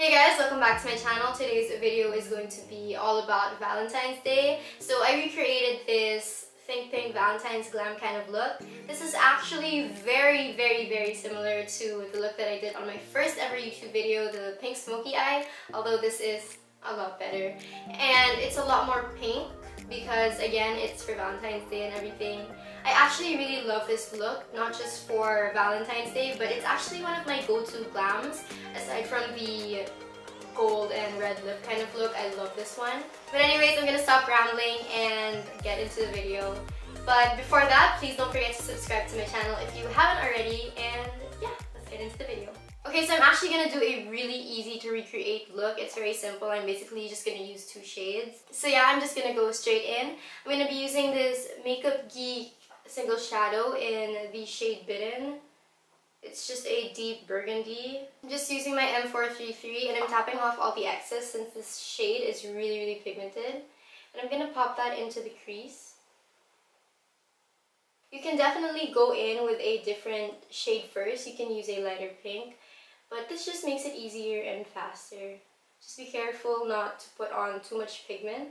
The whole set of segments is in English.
Hey guys, welcome back to my channel. Today's video is going to be all about Valentine's Day. So I recreated this Think Pink Valentine's Glam kind of look. This is actually very, very, very similar to the look that I did on my first ever YouTube video, the pink smoky eye, although this is a lot better. And it's a lot more pink because again, it's for Valentine's Day and everything. I actually really love this look, not just for Valentine's Day, but it's actually one of my go-to glams, aside from the gold and red lip kind of look. I love this one. But anyways, I'm gonna stop rambling and get into the video. But before that, please don't forget to subscribe to my channel if you haven't already. Okay, so I'm actually gonna do a really easy to recreate look. It's very simple. I'm basically just gonna use two shades. So yeah, I'm just gonna go straight in. I'm gonna be using this Makeup Geek single shadow in the shade Bitten. It's just a deep burgundy. I'm just using my M433 and I'm tapping off all the excess since this shade is really, really pigmented. And I'm going to pop that into the crease. You can definitely go in with a different shade first. You can use a lighter pink. But this just makes it easier and faster. Just be careful not to put on too much pigment.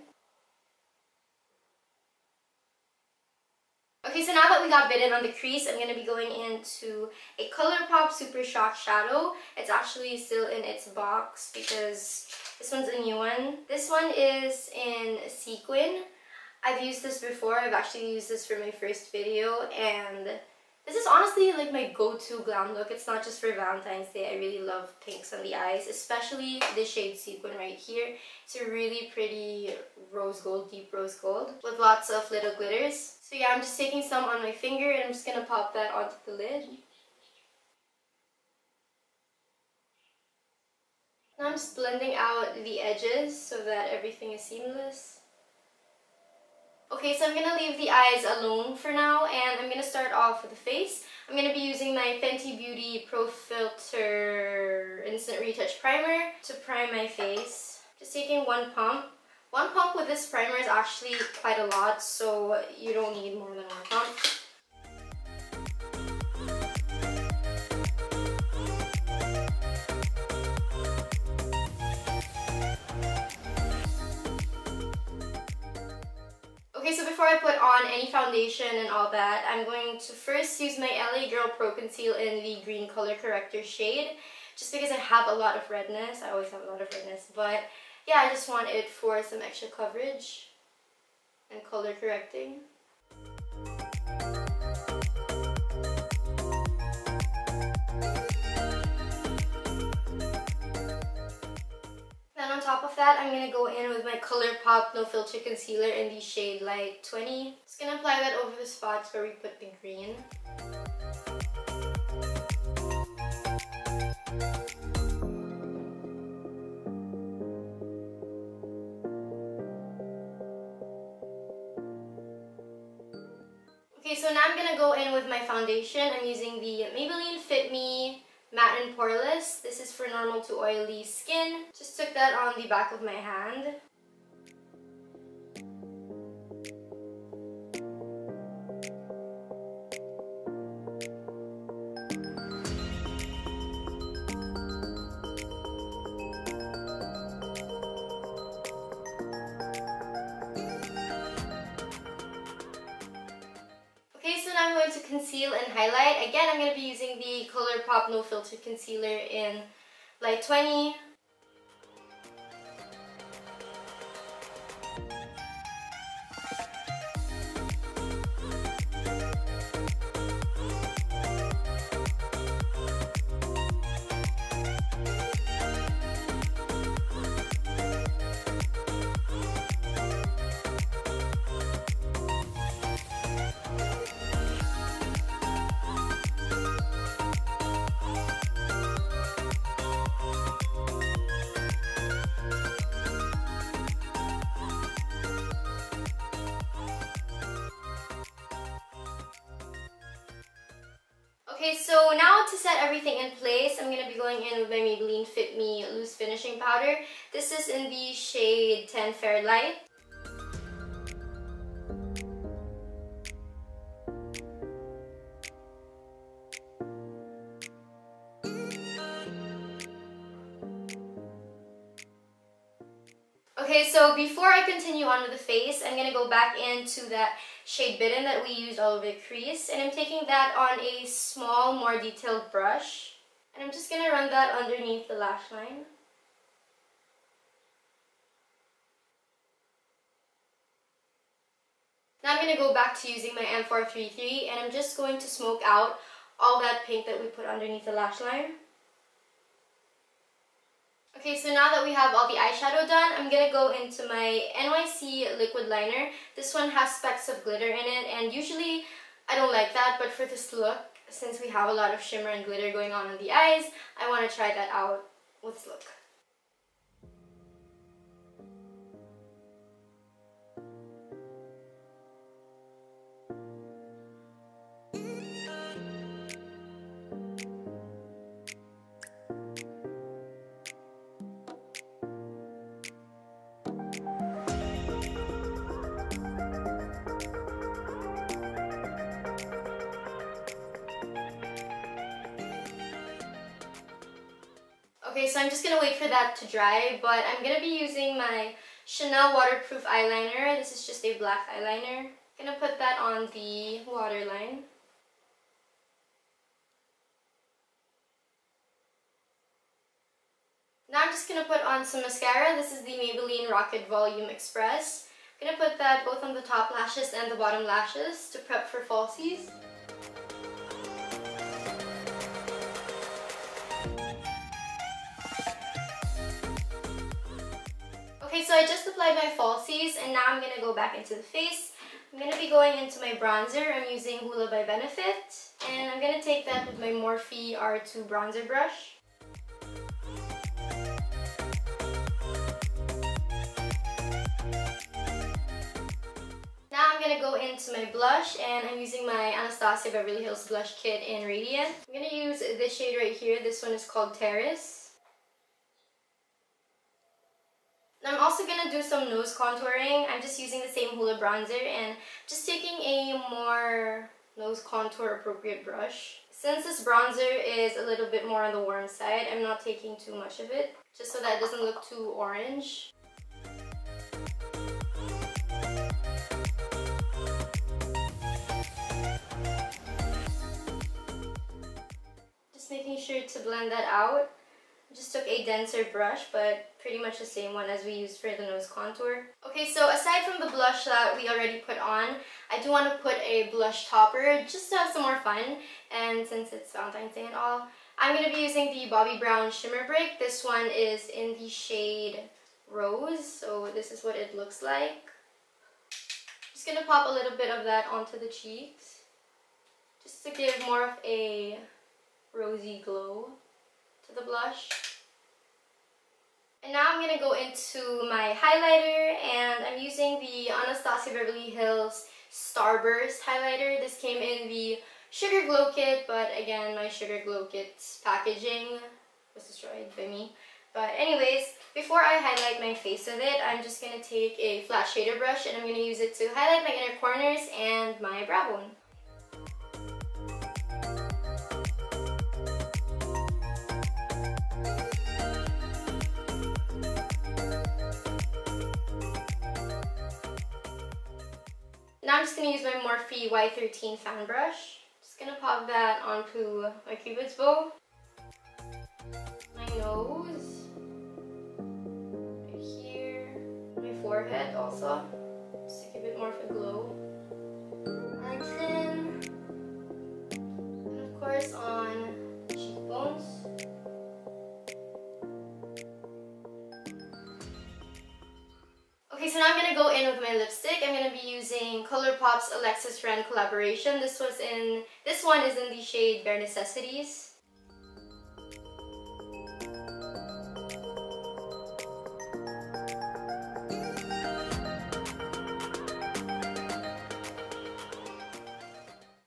Okay, so now that we got bitten on the crease, I'm going to be going into a ColourPop Super Shock Shadow. It's actually still in its box because this one's a new one. This one is in Sequin. I've used this before. I've actually used this for my first video and this is honestly like my go-to glam look. It's not just for Valentine's Day. I really love pinks on the eyes, especially the shade Sequin right here. It's a really pretty rose gold, deep rose gold with lots of little glitters. So yeah, I'm just taking some on my finger and I'm just to pop that onto the lid. Now I'm just blending out the edges so that everything is seamless. Okay, so I'm going to leave the eyes alone for now and I'm going to start off with the face. I'm going to be using my Fenty Beauty Pro Filter Instant Retouch Primer to prime my face. Just taking one pump one pump with this primer is actually quite a lot, so you don't need more than one pump. Okay, so before I put on any foundation and all that, I'm going to first use my LA Girl Pro Conceal in the Green Color Corrector shade. Just because I have a lot of redness, I always have a lot of redness, but yeah, I just want it for some extra coverage and color correcting. That, I'm going to go in with my ColourPop No Filter Concealer in the shade Light 20. Just going to apply that over the spots where we put the green. Okay, so now I'm going to go in with my foundation. I'm using the Maybelline Fit Me Matte and Poreless. This is for normal to oily skin. Took that on the back of my hand. Okay, so now I'm going to conceal and highlight. Again, I'm going to be using the ColourPop No Filter Concealer in Light 20. So now to set everything in place, I'm going to be going in with my Maybelline Fit Me Loose Finishing Powder. This is in the shade 10 Fair Light. Okay, so before I continue on with the face, I'm going to go back into that shade Bitten that we used all over the crease. And I'm taking that on a small, more detailed brush. And I'm just going to run that underneath the lash line. Now I'm going to go back to using my M433 and I'm just going to smoke out all that pink that we put underneath the lash line. Okay, so now that we have all the eyeshadow done, I'm going to go into my NYC liquid liner. This one has specks of glitter in it, and usually I don't like that, but for this look, since we have a lot of shimmer and glitter going on in the eyes, I want to try that out with this look. Okay, so I'm just going to wait for that to dry, but I'm going to be using my Chanel waterproof eyeliner. This is just a black eyeliner. I'm going to put that on the waterline. Now I'm just going to put on some mascara. This is the Maybelline Rocket Volume Express. I'm going to put that both on the top lashes and the bottom lashes to prep for falsies. Okay, so I just applied my falsies and now I'm going to go back into the face. I'm going to be going into my bronzer. I'm using Hoola by Benefit. And I'm going to take that with my Morphe R2 bronzer brush. Now I'm going to go into my blush and I'm using my Anastasia Beverly Hills Blush Kit in Radiant. I'm going to use this shade right here. This one is called Terrace. I'm also going to do some nose contouring. I'm just using the same Hoola bronzer and just taking a more nose contour appropriate brush. Since this bronzer is a little bit more on the warm side, I'm not taking too much of it, just so that it doesn't look too orange. Just making sure to blend that out just took a denser brush, but pretty much the same one as we used for the nose contour. Okay, so aside from the blush that we already put on, I do want to put a blush topper just to have some more fun. And since it's Valentine's Day and all, I'm going to be using the Bobbi Brown Shimmer Brick. This one is in the shade Rose, so this is what it looks like. Just going to pop a little bit of that onto the cheeks, just to give more of a rosy glow to the blush. And now I'm going to go into my highlighter and I'm using the Anastasia Beverly Hills Starburst highlighter. This came in the Sugar Glow Kit, but again, my Sugar Glow Kit's packaging was destroyed by me. But anyways, before I highlight my face with it, I'm just going to take a flat shader brush and I'm going to use it to highlight my inner corners and my brow bone. Now I'm just going to use my Morphe Y13 fan brush. Just going to pop that onto my cupid's bow. My nose. Right here. My forehead also. Just to give it more of a glow. My chin. And of course on So now I'm going to go in with my lipstick. I'm going to be using ColourPop's Alexis Ren collaboration. This was in this one is in the shade Bare Necessities.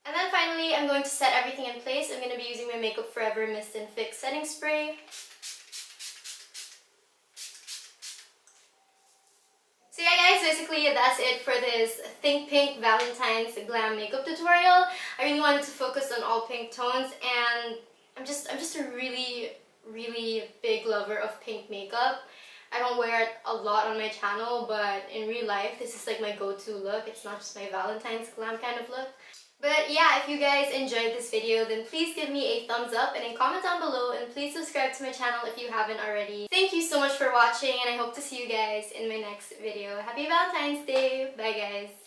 And then finally, I'm going to set everything in place. I'm going to be using my Makeup Forever Mist and Fix Setting Spray. Basically that's it for this Think Pink Valentine's Glam Makeup tutorial. I really wanted to focus on all pink tones and I'm just I'm just a really really big lover of pink makeup. I don't wear it a lot on my channel, but in real life, this is like my go-to look. It's not just my Valentine's glam kind of look. But yeah, if you guys enjoyed this video, then please give me a thumbs up and a comment down below and please subscribe to my channel if you haven't already. Thank you so much for watching and I hope to see you guys in my next video. Happy Valentine's Day! Bye guys!